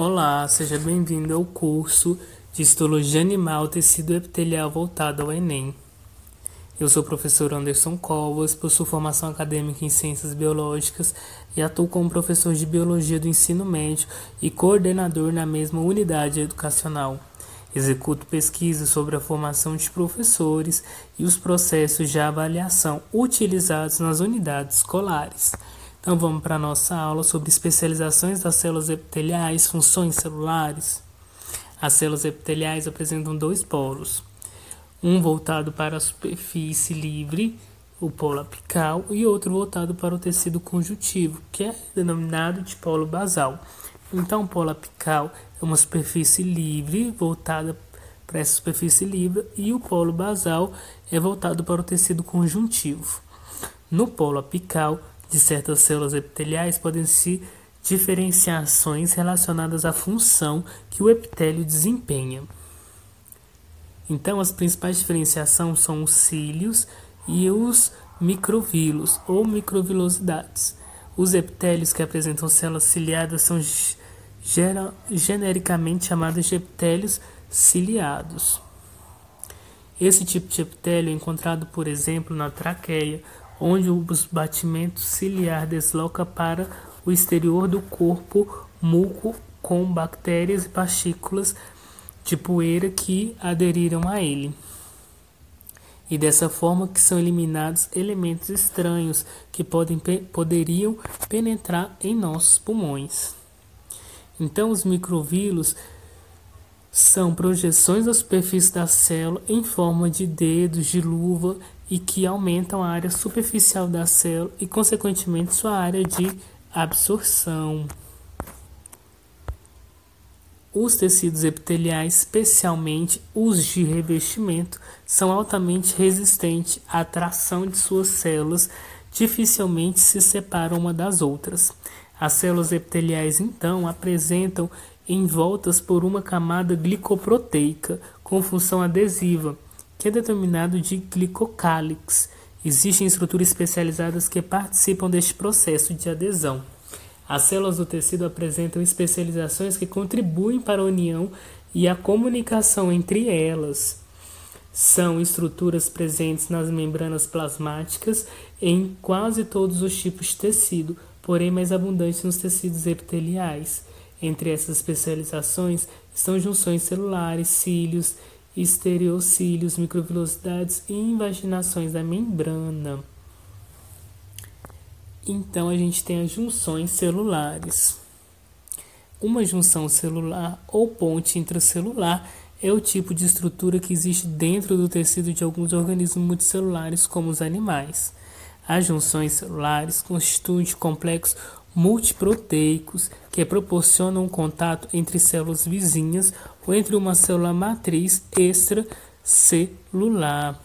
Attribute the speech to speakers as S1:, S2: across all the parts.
S1: Olá, seja bem-vindo ao curso de Histologia Animal Tecido Epitelial voltado ao Enem. Eu sou o professor Anderson Covas, possuo formação acadêmica em Ciências Biológicas e atuo como professor de Biologia do Ensino Médio e coordenador na mesma unidade educacional. Executo pesquisas sobre a formação de professores e os processos de avaliação utilizados nas unidades escolares. Então vamos para a nossa aula sobre especializações das células epiteliais, funções celulares. As células epiteliais apresentam dois polos, um voltado para a superfície livre, o polo apical, e outro voltado para o tecido conjuntivo, que é denominado de polo basal. Então, o polo apical é uma superfície livre voltada para essa superfície livre e o polo basal é voltado para o tecido conjuntivo. No polo apical, de certas células epiteliais podem se diferenciações relacionadas à função que o epitélio desempenha. Então, as principais diferenciações são os cílios e os microvilos ou microvilosidades. Os epitélios que apresentam células ciliadas são genericamente chamados de epitélios ciliados. Esse tipo de epitélio é encontrado, por exemplo, na traqueia, onde o batimento ciliar desloca para o exterior do corpo muco com bactérias e partículas de poeira que aderiram a ele. E dessa forma que são eliminados elementos estranhos que podem, poderiam penetrar em nossos pulmões. Então, os microvírulos são projeções da superfície da célula em forma de dedos de luva e que aumentam a área superficial da célula e, consequentemente, sua área de absorção. Os tecidos epiteliais, especialmente os de revestimento, são altamente resistentes à tração de suas células, dificilmente se separam uma das outras. As células epiteliais, então, apresentam envoltas por uma camada glicoproteica com função adesiva que é determinado de glicocálix. Existem estruturas especializadas que participam deste processo de adesão. As células do tecido apresentam especializações que contribuem para a união e a comunicação entre elas. São estruturas presentes nas membranas plasmáticas em quase todos os tipos de tecido, porém mais abundantes nos tecidos epiteliais. Entre essas especializações estão junções celulares, cílios, estereocílios, microvilosidades e invaginações da membrana. Então a gente tem as junções celulares. Uma junção celular ou ponte intracelular é o tipo de estrutura que existe dentro do tecido de alguns organismos multicelulares, como os animais. As junções celulares constituem complexos multiproteicos que proporcionam um contato entre células vizinhas ou entre uma célula matriz extracelular.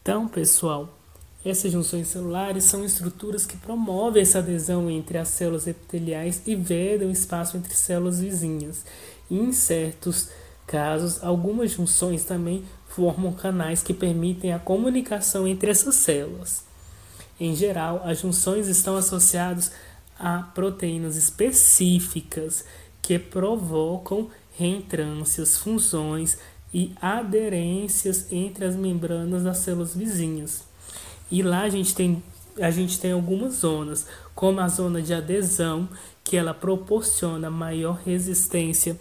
S1: Então, pessoal, essas junções celulares são estruturas que promovem essa adesão entre as células epiteliais e vedam espaço entre células vizinhas. Em certos casos, algumas junções também formam canais que permitem a comunicação entre essas células. Em geral, as junções estão associadas a proteínas específicas que provocam reentrâncias, fusões e aderências entre as membranas das células vizinhas. E lá a gente tem a gente tem algumas zonas, como a zona de adesão, que ela proporciona maior resistência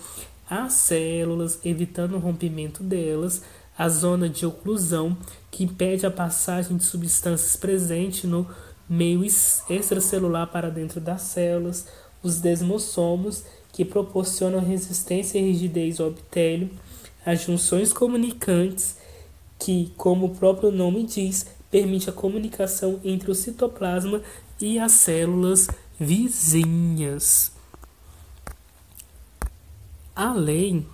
S1: às células, evitando o rompimento delas, a zona de oclusão, que impede a passagem de substâncias presentes no meio extracelular para dentro das células, os desmossomos, que proporcionam resistência e rigidez ao epitélio, as junções comunicantes, que, como o próprio nome diz, permite a comunicação entre o citoplasma e as células vizinhas. Além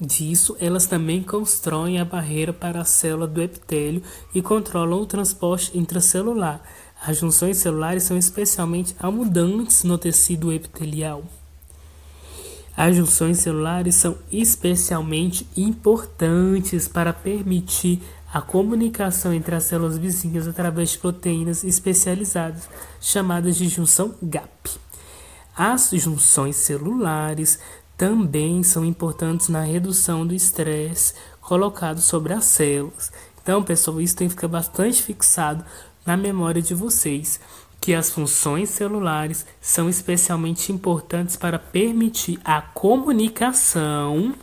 S1: disso, elas também constroem a barreira para a célula do epitélio e controlam o transporte intracelular. As junções celulares são especialmente amudantes no tecido epitelial. As junções celulares são especialmente importantes para permitir a comunicação entre as células vizinhas através de proteínas especializadas, chamadas de junção GAP. As junções celulares também são importantes na redução do estresse colocado sobre as células. Então, pessoal, isso tem que ficar bastante fixado na memória de vocês, que as funções celulares são especialmente importantes para permitir a comunicação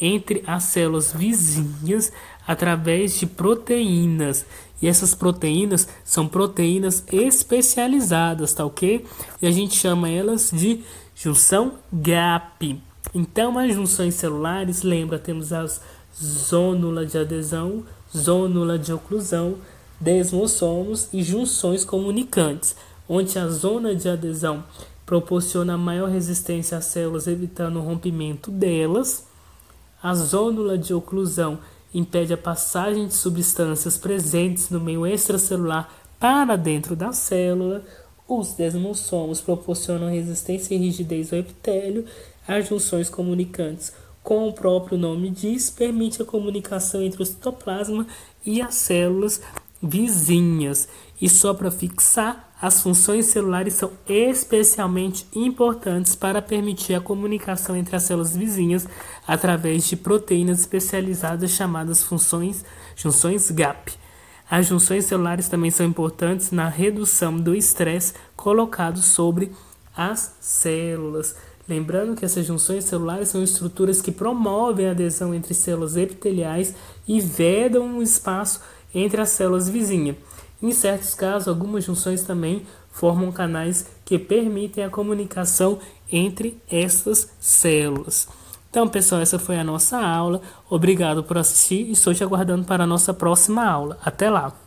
S1: entre as células vizinhas através de proteínas. E essas proteínas são proteínas especializadas, tá ok? E a gente chama elas de junção GAP. Então, as junções celulares, lembra, temos as zônula de adesão, zônula de oclusão, desmossomos e junções comunicantes, onde a zona de adesão proporciona maior resistência às células, evitando o rompimento delas. A zônula de oclusão impede a passagem de substâncias presentes no meio extracelular para dentro da célula. Os desmossomos proporcionam resistência e rigidez ao epitélio. As junções comunicantes, como o próprio nome diz, permite a comunicação entre o citoplasma e as células vizinhas. E só para fixar, as funções celulares são especialmente importantes para permitir a comunicação entre as células vizinhas através de proteínas especializadas chamadas funções junções GAP. As junções celulares também são importantes na redução do estresse colocado sobre as células. Lembrando que essas junções celulares são estruturas que promovem a adesão entre células epiteliais e vedam o espaço entre as células vizinhas. Em certos casos, algumas junções também formam canais que permitem a comunicação entre essas células. Então, pessoal, essa foi a nossa aula. Obrigado por assistir e estou te aguardando para a nossa próxima aula. Até lá!